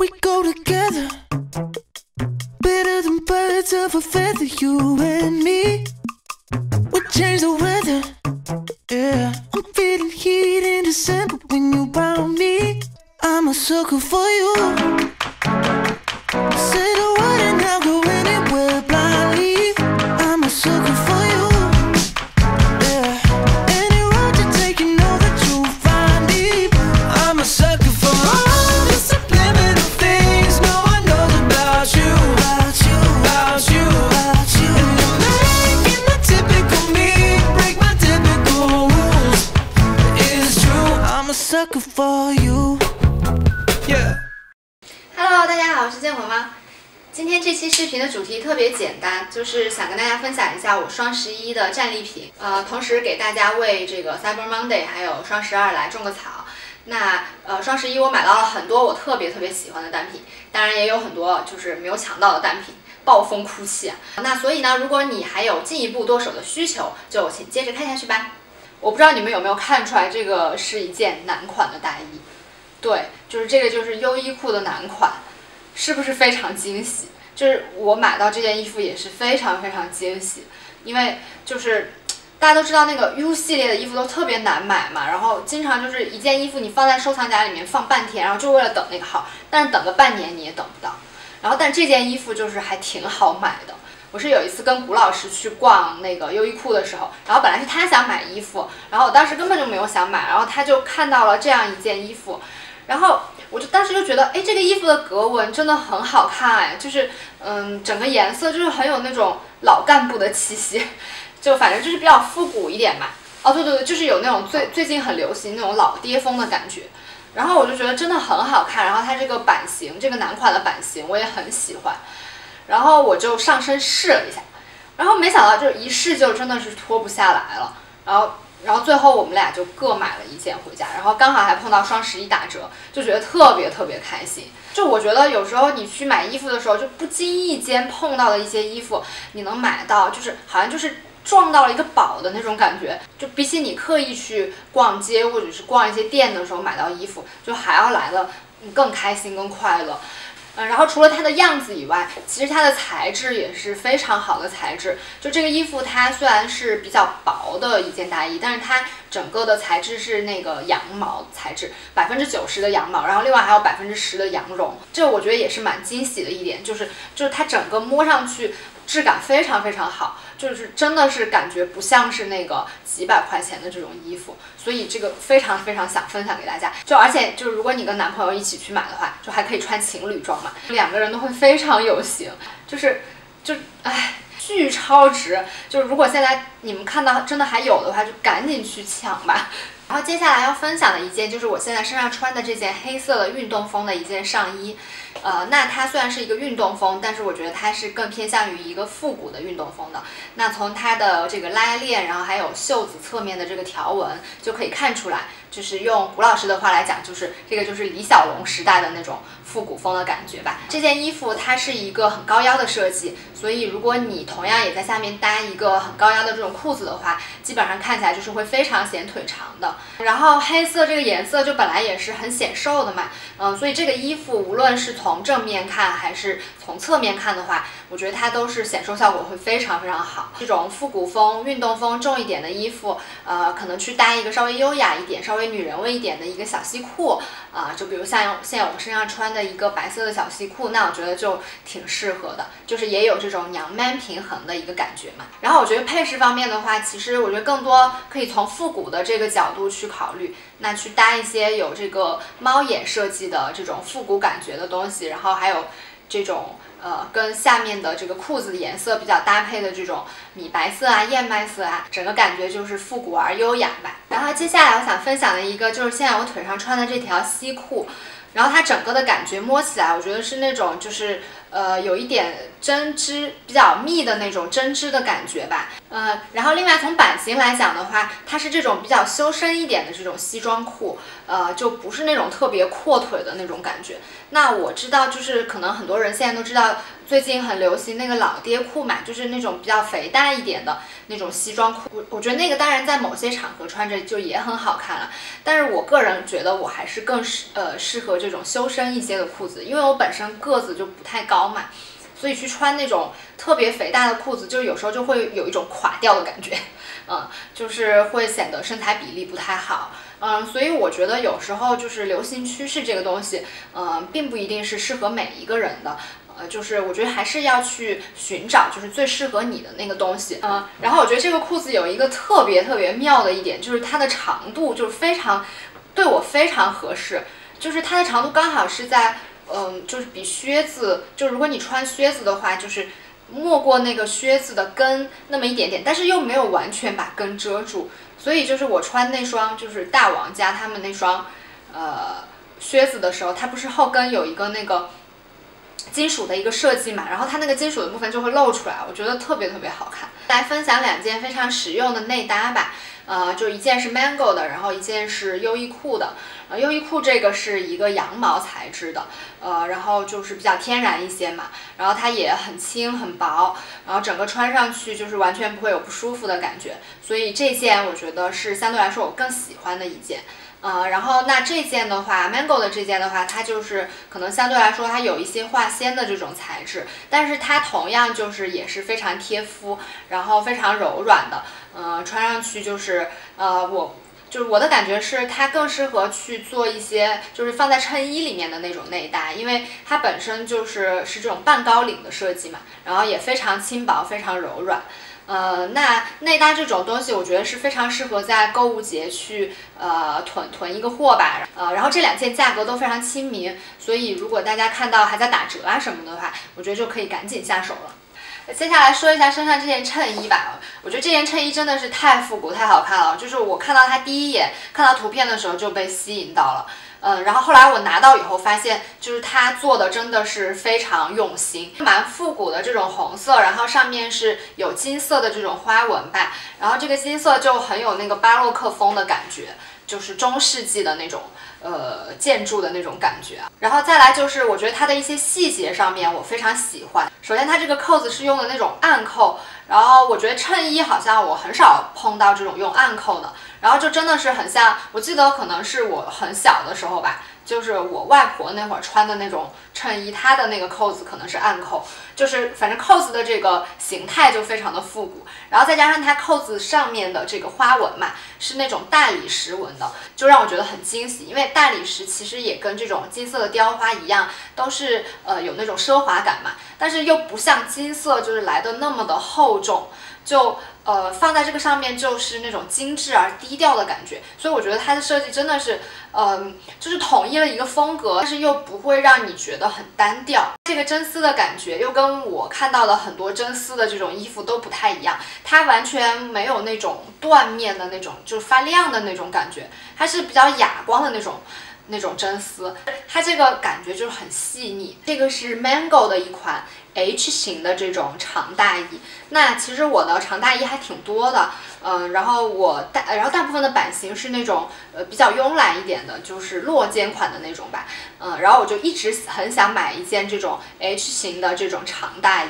We go together, better than birds of a feather, you and me. We change the weather, yeah. I'm feeling heat in December when you found me. I'm a sucker for you. 特别简单，就是想跟大家分享一下我双十一的战利品，呃，同时给大家为这个 Cyber Monday 还有双十二来种个草。那呃，双十一我买到了很多我特别特别喜欢的单品，当然也有很多就是没有抢到的单品，暴风哭泣啊。那所以呢，如果你还有进一步剁手的需求，就请接着看下去吧。我不知道你们有没有看出来，这个是一件男款的大衣。对，就是这个，就是优衣库的男款，是不是非常惊喜？就是我买到这件衣服也是非常非常惊喜，因为就是大家都知道那个 U 系列的衣服都特别难买嘛，然后经常就是一件衣服你放在收藏夹里面放半天，然后就为了等那个号，但是等个半年你也等不到。然后但这件衣服就是还挺好买的。我是有一次跟古老师去逛那个优衣库的时候，然后本来是他想买衣服，然后我当时根本就没有想买，然后他就看到了这样一件衣服。然后我就当时就觉得，哎，这个衣服的格纹真的很好看，哎，就是，嗯，整个颜色就是很有那种老干部的气息，就反正就是比较复古一点嘛。哦，对对对，就是有那种最最近很流行那种老爹风的感觉。然后我就觉得真的很好看，然后它这个版型，这个男款的版型我也很喜欢。然后我就上身试了一下，然后没想到就一试就真的是脱不下来了，然后。然后最后我们俩就各买了一件回家，然后刚好还碰到双十一打折，就觉得特别特别开心。就我觉得有时候你去买衣服的时候，就不经意间碰到的一些衣服，你能买到，就是好像就是撞到了一个宝的那种感觉。就比起你刻意去逛街或者是逛一些店的时候买到衣服，就还要来的更开心、更快乐。嗯，然后除了它的样子以外，其实它的材质也是非常好的材质。就这个衣服，它虽然是比较薄的一件大衣，但是它整个的材质是那个羊毛材质，百分之九十的羊毛，然后另外还有百分之十的羊绒。这我觉得也是蛮惊喜的一点，就是就是它整个摸上去质感非常非常好，就是真的是感觉不像是那个几百块钱的这种衣服。所以这个非常非常想分享给大家，就而且就是如果你跟男朋友一起去买的话，就还可以穿情侣装嘛，两个人都会非常有型，就是就唉巨超值，就是如果现在你们看到真的还有的话，就赶紧去抢吧。然后接下来要分享的一件就是我现在身上穿的这件黑色的运动风的一件上衣，呃，那它虽然是一个运动风，但是我觉得它是更偏向于一个复古的运动风的。那从它的这个拉链，然后还有袖子侧面的这个条纹就可以看出来，就是用古老师的话来讲，就是这个就是李小龙时代的那种复古风的感觉吧。这件衣服它是一个很高腰的设计，所以如果你同样也在下面搭一个很高腰的这种裤子的话，基本上看起来就是会非常显腿长的。然后黑色这个颜色就本来也是很显瘦的嘛，嗯，所以这个衣服无论是从正面看还是从侧面看的话，我觉得它都是显瘦效果会非常非常好。这种复古风、运动风重一点的衣服，呃，可能去搭一个稍微优雅一点、稍微女人味一点的一个小西裤，啊，就比如像现在我身上穿的一个白色的小西裤，那我觉得就挺适合的，就是也有这种娘 man 平衡的一个感觉嘛。然后我觉得配饰方面的话，其实我觉得更多可以从复古的这个角度去考虑，那去搭一些有这个猫眼设计的这种复古感觉的东西，然后还有这种呃跟下面的这个裤子颜色比较搭配的这种米白色啊、燕麦色啊，整个感觉就是复古而优雅吧。然后接下来我想分享的一个就是现在我腿上穿的这条西裤。然后它整个的感觉摸起来，我觉得是那种就是呃，有一点针织比较密的那种针织的感觉吧。呃，然后另外从版型来讲的话，它是这种比较修身一点的这种西装裤，呃，就不是那种特别阔腿的那种感觉。那我知道，就是可能很多人现在都知道，最近很流行那个老爹裤嘛，就是那种比较肥大一点的那种西装裤。我我觉得那个当然在某些场合穿着就也很好看了，但是我个人觉得我还是更适呃适合这种修身一些的裤子，因为我本身个子就不太高嘛。所以去穿那种特别肥大的裤子，就有时候就会有一种垮掉的感觉，嗯，就是会显得身材比例不太好，嗯，所以我觉得有时候就是流行趋势这个东西，嗯，并不一定是适合每一个人的，呃，就是我觉得还是要去寻找就是最适合你的那个东西，嗯，然后我觉得这个裤子有一个特别特别妙的一点，就是它的长度就是非常对我非常合适，就是它的长度刚好是在。嗯，就是比靴子，就如果你穿靴子的话，就是没过那个靴子的跟那么一点点，但是又没有完全把跟遮住。所以就是我穿那双就是大王家他们那双呃靴子的时候，它不是后跟有一个那个金属的一个设计嘛，然后它那个金属的部分就会露出来，我觉得特别特别好看。来分享两件非常实用的内搭吧。呃，就一件是 Mango 的，然后一件是优衣库的。呃，优衣库这个是一个羊毛材质的，呃，然后就是比较天然一些嘛，然后它也很轻很薄，然后整个穿上去就是完全不会有不舒服的感觉，所以这件我觉得是相对来说我更喜欢的一件。呃，然后那这件的话，Mango 的这件的话，它就是可能相对来说它有一些化纤的这种材质，但是它同样就是也是非常贴肤，然后非常柔软的，呃，穿上去就是呃，我就是我的感觉是它更适合去做一些就是放在衬衣里面的那种内搭，因为它本身就是是这种半高领的设计嘛，然后也非常轻薄，非常柔软。呃，那内搭这种东西，我觉得是非常适合在购物节去呃囤囤一个货吧。呃，然后这两件价格都非常亲民，所以如果大家看到还在打折啊什么的话，我觉得就可以赶紧下手了。接下来说一下身上这件衬衣吧，我觉得这件衬衣真的是太复古、太好看了，就是我看到它第一眼看到图片的时候就被吸引到了。嗯，然后后来我拿到以后发现，就是它做的真的是非常用心，蛮复古的这种红色，然后上面是有金色的这种花纹吧，然后这个金色就很有那个巴洛克风的感觉，就是中世纪的那种呃建筑的那种感觉啊。然后再来就是我觉得它的一些细节上面我非常喜欢，首先它这个扣子是用的那种暗扣，然后我觉得衬衣好像我很少碰到这种用暗扣的。然后就真的是很像，我记得可能是我很小的时候吧，就是我外婆那会儿穿的那种衬衣，它的那个扣子可能是暗扣，就是反正扣子的这个形态就非常的复古，然后再加上它扣子上面的这个花纹嘛，是那种大理石纹的，就让我觉得很惊喜，因为大理石其实也跟这种金色的雕花一样，都是呃有那种奢华感嘛，但是又不像金色就是来的那么的厚重。就呃放在这个上面就是那种精致而低调的感觉，所以我觉得它的设计真的是，嗯，就是统一了一个风格，但是又不会让你觉得很单调。这个真丝的感觉又跟我看到的很多真丝的这种衣服都不太一样，它完全没有那种缎面的那种就是发亮的那种感觉，它是比较哑光的那种。那种真丝，它这个感觉就是很细腻。这个是 Mango 的一款 H 型的这种长大衣。那其实我的长大衣还挺多的，嗯，然后我大，然后大部分的版型是那种呃比较慵懒一点的，就是落肩款的那种吧，嗯，然后我就一直很想买一件这种 H 型的这种长大衣。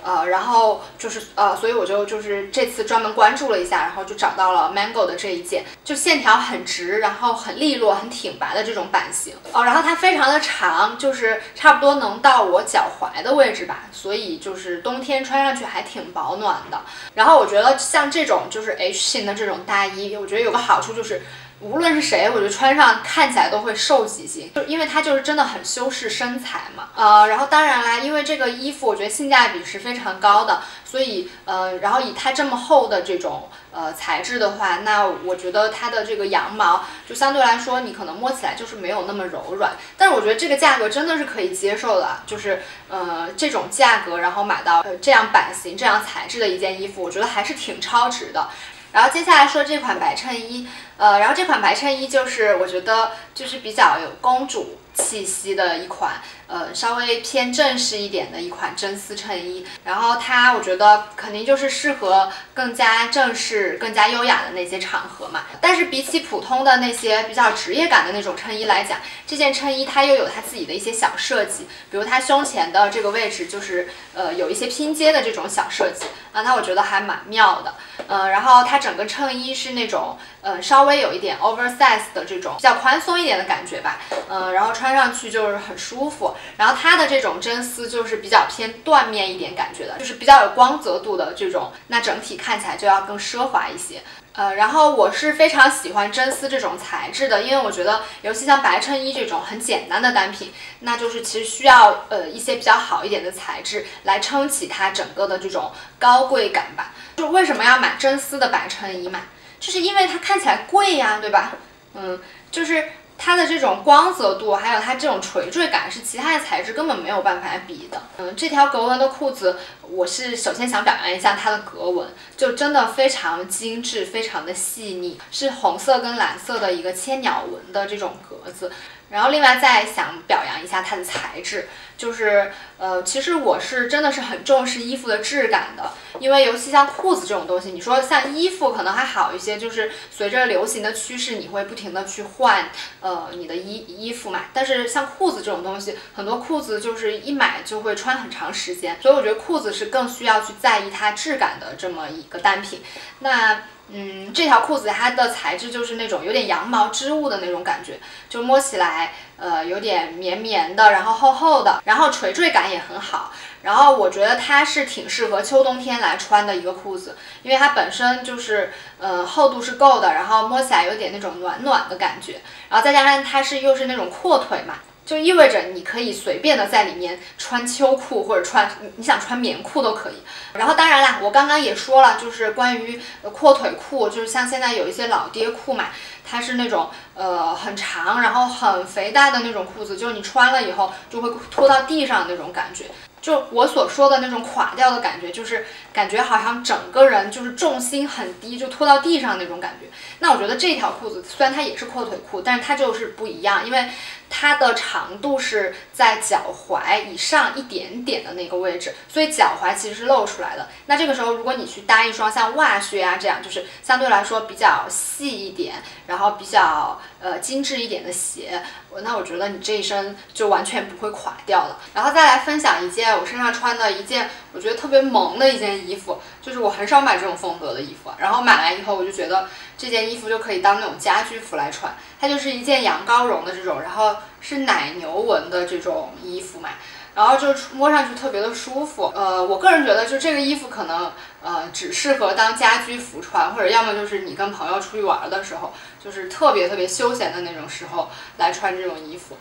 呃，然后就是呃，所以我就就是这次专门关注了一下，然后就找到了 Mango 的这一件，就线条很直，然后很利落、很挺拔的这种版型哦。然后它非常的长，就是差不多能到我脚踝的位置吧，所以就是冬天穿上去还挺保暖的。然后我觉得像这种就是 H 型的这种大衣，我觉得有个好处就是。无论是谁，我觉得穿上看起来都会瘦几斤，就因为它就是真的很修饰身材嘛。呃，然后当然啦，因为这个衣服我觉得性价比是非常高的，所以呃，然后以它这么厚的这种呃材质的话，那我觉得它的这个羊毛就相对来说你可能摸起来就是没有那么柔软，但是我觉得这个价格真的是可以接受的，就是呃这种价格然后买到这样版型、这样材质的一件衣服，我觉得还是挺超值的。然后接下来说这款白衬衣，呃，然后这款白衬衣就是我觉得就是比较有公主气息的一款，呃，稍微偏正式一点的一款真丝衬衣。然后它，我觉得肯定就是适合更加正式、更加优雅的那些场合嘛。但是比起普通的那些比较职业感的那种衬衣来讲，这件衬衣它又有它自己的一些小设计，比如它胸前的这个位置就是呃有一些拼接的这种小设计那我觉得还蛮妙的。呃，然后它整个衬衣是那种呃稍微有一点 oversize 的这种比较宽松一点的感觉吧，呃，然后穿上去就是很舒服。然后它的这种真丝就是比较偏缎面一点感觉的，就是比较有光泽度的这种，那整体看起来就要更奢华一些。呃，然后我是非常喜欢真丝这种材质的，因为我觉得，尤其像白衬衣这种很简单的单品，那就是其实需要呃一些比较好一点的材质来撑起它整个的这种高贵感吧。就为什么要买真丝的白衬衣嘛？就是因为它看起来贵呀，对吧？嗯，就是它的这种光泽度，还有它这种垂坠感，是其他的材质根本没有办法比的。嗯，这条格纹的裤子，我是首先想表扬一下它的格纹，就真的非常精致，非常的细腻，是红色跟蓝色的一个千鸟纹的这种格子。然后另外再想表扬一下它的材质，就是呃，其实我是真的是很重视衣服的质感的，因为尤其像裤子这种东西，你说像衣服可能还好一些，就是随着流行的趋势，你会不停的去换呃你的衣衣服嘛。但是像裤子这种东西，很多裤子就是一买就会穿很长时间，所以我觉得裤子是更需要去在意它质感的这么一个单品。那嗯，这条裤子它的材质就是那种有点羊毛织物的那种感觉，就摸起来呃有点绵绵的，然后厚厚的，然后垂坠感也很好。然后我觉得它是挺适合秋冬天来穿的一个裤子，因为它本身就是呃厚度是够的，然后摸起来有点那种暖暖的感觉，然后再加上它是又是那种阔腿嘛。就意味着你可以随便的在里面穿秋裤或者穿你想穿棉裤都可以。然后当然啦，我刚刚也说了，就是关于阔腿裤，就是像现在有一些老爹裤嘛，它是那种呃很长，然后很肥大的那种裤子，就是你穿了以后就会拖到地上那种感觉。就我所说的那种垮掉的感觉，就是感觉好像整个人就是重心很低，就拖到地上那种感觉。那我觉得这条裤子虽然它也是阔腿裤，但是它就是不一样，因为它的长度是在脚踝以上一点点的那个位置，所以脚踝其实是露出来的。那这个时候如果你去搭一双像袜靴啊这样，就是相对来说比较细一点，然后比较呃精致一点的鞋，那我觉得你这一身就完全不会垮掉了。然后再来分享一件在我身上穿的一件我觉得特别萌的一件衣服，就是我很少买这种风格的衣服，然后买来以后我就觉得这件衣服就可以当那种家居服来穿。它就是一件羊羔绒的这种，然后是奶牛纹的这种衣服嘛，然后就摸上去特别的舒服。呃，我个人觉得就这个衣服可能呃只适合当家居服穿，或者要么就是你跟朋友出去玩的时候，就是特别特别休闲的那种时候来穿这种衣服。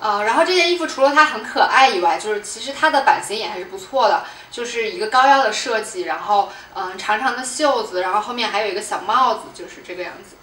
呃，然后这件衣服除了它很可爱以外，就是其实它的版型也还是不错的，就是一个高腰的设计，然后嗯长长的袖子，然后后面还有一个小帽子，就是这个样子。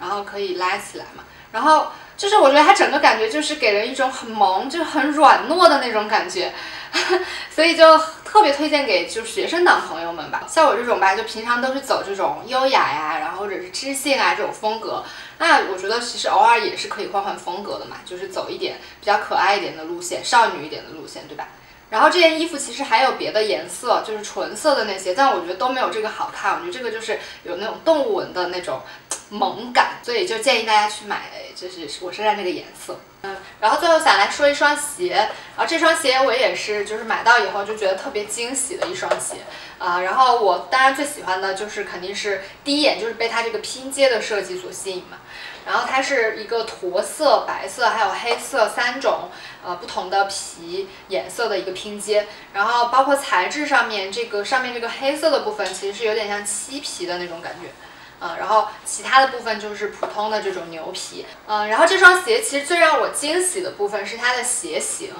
然后可以拉起来嘛，然后就是我觉得它整个感觉就是给人一种很萌，就是很软糯的那种感觉，所以就特别推荐给就是学生党朋友们吧。像我这种吧，就平常都是走这种优雅呀，然后或者是知性啊这种风格，那我觉得其实偶尔也是可以换换风格的嘛，就是走一点比较可爱一点的路线，少女一点的路线，对吧？然后这件衣服其实还有别的颜色，就是纯色的那些，但我觉得都没有这个好看。我觉得这个就是有那种动物纹的那种 萌感，所以就建议大家去买，就是我身上这个颜色。嗯，然后最后想来说一双鞋，然后这双鞋我也是就是买到以后就觉得特别惊喜的一双鞋啊。然后我当然最喜欢的就是肯定是第一眼就是被它这个拼接的设计所吸引嘛。然后它是一个驼色、白色还有黑色三种呃不同的皮颜色的一个拼接，然后包括材质上面，这个上面这个黑色的部分其实是有点像漆皮的那种感觉，嗯，然后其他的部分就是普通的这种牛皮，嗯，然后这双鞋其实最让我惊喜的部分是它的鞋型。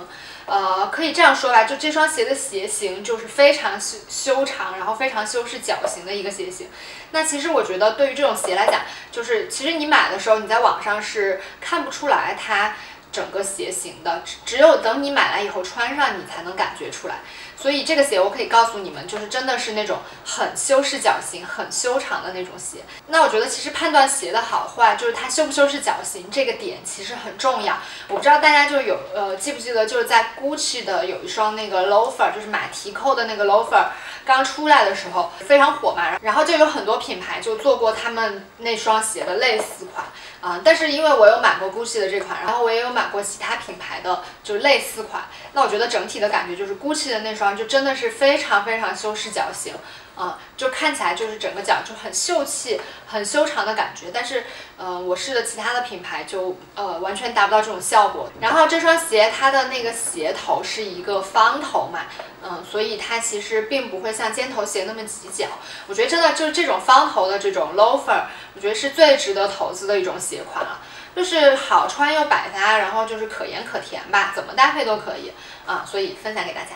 呃，可以这样说吧，就这双鞋的鞋型就是非常修修长，然后非常修饰脚型的一个鞋型。那其实我觉得对于这种鞋来讲，就是其实你买的时候你在网上是看不出来它整个鞋型的，只只有等你买来以后穿上，你才能感觉出来。所以这个鞋我可以告诉你们，就是真的是那种很修饰脚型、很修长的那种鞋。那我觉得其实判断鞋的好坏，就是它修不修饰脚型这个点其实很重要。我不知道大家就有呃记不记得，就是在 Gucci 的有一双那个 loafer，就是马蹄扣的那个 loafer，刚出来的时候非常火嘛，然后就有很多品牌就做过他们那双鞋的类似款啊、但是因为我有买过 Gucci 的这款，然后我也有买过其他品牌的就类似款，那我觉得整体的感觉就是 Gucci 的那双就真的是非常非常修饰脚型。啊、就看起来就是整个脚就很秀气、很修长的感觉，但是，呃，我试的其他的品牌就呃完全达不到这种效果。然后这双鞋它的那个鞋头是一个方头嘛，嗯、所以它其实并不会像尖头鞋那么挤脚。我觉得真的就是这种方头的这种 loafer，我觉得是最值得投资的一种鞋款了。就是好穿又百搭，然后就是可盐可甜吧，怎么搭配都可以啊，所以分享给大家。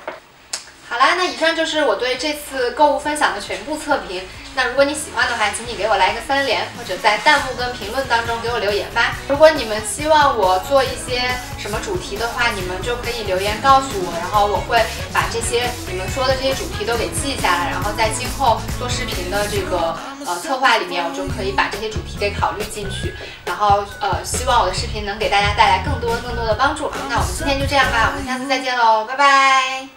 好啦，那以上就是我对这次购物分享的全部测评。那如果你喜欢的话，请你给我来一个三连，或者在弹幕跟评论当中给我留言吧。如果你们希望我做一些什么主题的话，你们就可以留言告诉我，然后我会把这些你们说的这些主题都给记下来，然后在今后做视频的这个呃策划里面，我就可以把这些主题给考虑进去。然后呃，希望我的视频能给大家带来更多更多的帮助。那我们今天就这样吧，我们下次再见喽，拜拜。